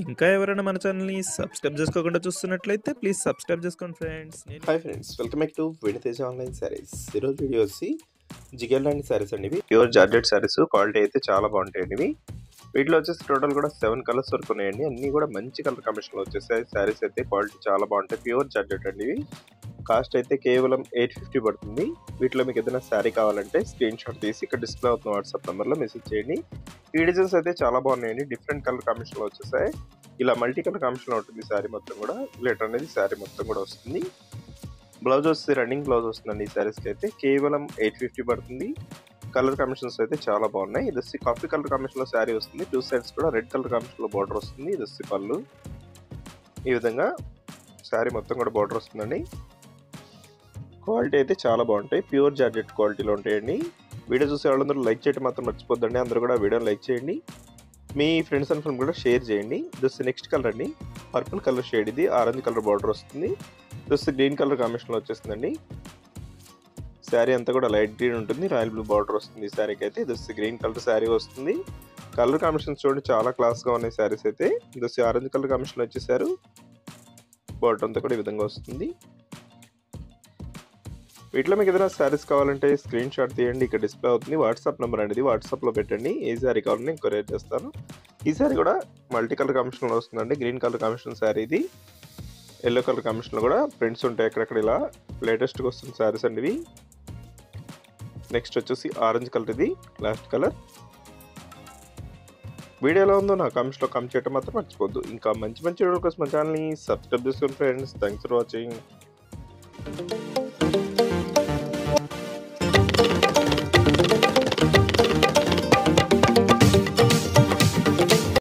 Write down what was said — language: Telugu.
ఇంకా ఎవరైనా మన ఛానల్‌ని సబ్స్క్రైబ్ చేసుకోకుండా చూస్తున్నట్లయితే ప్లీజ్ సబ్స్క్రైబ్ చేసుకోండి friends. Hi friends welcome back to Viniteja online saris ఈరోజు వీడియో వచ్చి జిగల్ లాంటి సారీస్ అండి ఇవి. ప్యూర్ జార్జెట్ సారీస్ క్వాలిటీ అయితే చాలా బాగుంటాయండి ఇవి. వీటిలో వచ్చేసి టోటల్ కూడా సెవెన్ కలర్స్ వరకు ఉన్నాయండి. అన్నీ కూడా మంచి కలర్ కాంబినేషన్లో వచ్చేసాయి. సారీస్ అయితే క్వాలిటీ చాలా బాగుంటాయి. ప్యూర్ జార్జెట్ అండి ఇవి. కాస్ట్ అయితే కేవలం ఎయిట్ ఫిఫ్టీ పడుతుంది. వీటిలో మీకు ఏదైనా శారీ కావాలంటే స్క్రీన్ షాట్ తీసి ఇక్కడ డిస్ప్లే అవుతున్న వాట్సాప్ నెంబర్లో మెసేజ్ చేయండి. ఈ డిజైన్స్ అయితే చాలా బాగున్నాయండి. డిఫరెంట్ కలర్ కాంబినేషన్లో వచ్చేసాయి. ఇలా మల్టీ కలర్ కాంబినేషన్లో ఉంటుంది శారీ మొత్తం కూడా. లెటర్ అనేది శారీ మొత్తం కూడా వస్తుంది. బ్లౌజ్ వస్తే రన్నింగ్ బ్లౌజ్ వస్తుందండి ఈ శారీస్కి అయితే. కేవలం ఎయిట్ ఫిఫ్టీ పడుతుంది. కలర్ కాంబినేషన్స్ అయితే చాలా బాగున్నాయి. ఇది వచ్చి కాఫీ కలర్ కాంబినేషన్లో శారీ వస్తుంది. టూ సైడ్స్ కూడా రెడ్ కలర్ కాంబినేషన్లో బార్డర్ వస్తుంది. ఇది వచ్చి పళ్ళు. ఈ విధంగా శారీ మొత్తం కూడా బార్డర్ వస్తుందండి. క్వాలిటీ అయితే చాలా బాగుంటాయి. ప్యూర్ జార్జెట్ క్వాలిటీలో ఉంటాయండి. వీడియో చూసే వాళ్ళందరూ లైక్ చేయడం మాత్రం మర్చిపోద్దండి. అందరూ కూడా వీడియోని లైక్ చేయండి. మీ ఫ్రెండ్స్ అండ్ ఫ్రెండ్ కూడా షేర్ చేయండి. దిస్ నెక్స్ట్ కలర్ అండి. పర్పుల్ కలర్ షేడ్ ఇది. ఆరెంజ్ కలర్ బార్డర్ వస్తుంది. దిస్ గ్రీన్ కలర్ కాంబినేషన్లో వచ్చేస్తుందండి. శారీ అంతా కూడా లైట్ గ్రీన్ ఉంటుంది. రాయల్ బ్లూ బార్డర్ వస్తుంది ఈ శారీకి అయితే. దిస్ గ్రీన్ కలర్ శారీ వస్తుంది. కలర్ కాంబినేషన్స్ చూడండి. చాలా క్లాస్గా ఉన్నాయి శారీస్ అయితే. దిస్ ఆరెంజ్ కలర్ కాంబినేషన్ వచ్చేసారు. బార్డర్ అంతా కూడా ఈ విధంగా వస్తుంది. వీటిలో మీకు ఏదైనా శారీస్ కావాలంటే స్క్రీన్ షాట్ తీయండి ఇక్కడ డిస్ప్లే అవుతుంది వాట్సాప్ నెంబర్ అనేది వాట్సాప్లో పెట్టండి ఏ శారీ కావాలని నేను కొరియర్ చేస్తాను. ఈ శారీ కూడా మల్టీ కలర్ కాంబినేషన్లో వస్తుందండి గ్రీన్ కలర్ కాంబినేషన్ శారీ ఇది ఎల్లో కలర్ కాంబినేషన్లో కూడా ప్రింట్స్ ఉంటాయి అక్కడక్కడ ఇలా లేటెస్ట్గా వస్తుంది శారీస్ అండి ఇవి. నెక్స్ట్ వచ్చేసి ఆరెంజ్ కలర్ ఇది లాస్ట్ కలర్ వీడియో ఎలా ఉందో నా కామెంట్స్లో కామెంట్ చేయడం మాత్రం మర్చిపోద్దు ఇంకా మంచి మంచి వీడియో కోసం మా ఛానల్ని సబ్స్క్రైబ్ చేసుకోండి ఫ్రెండ్స్ థ్యాంక్స్ ఫర్ వాచింగ్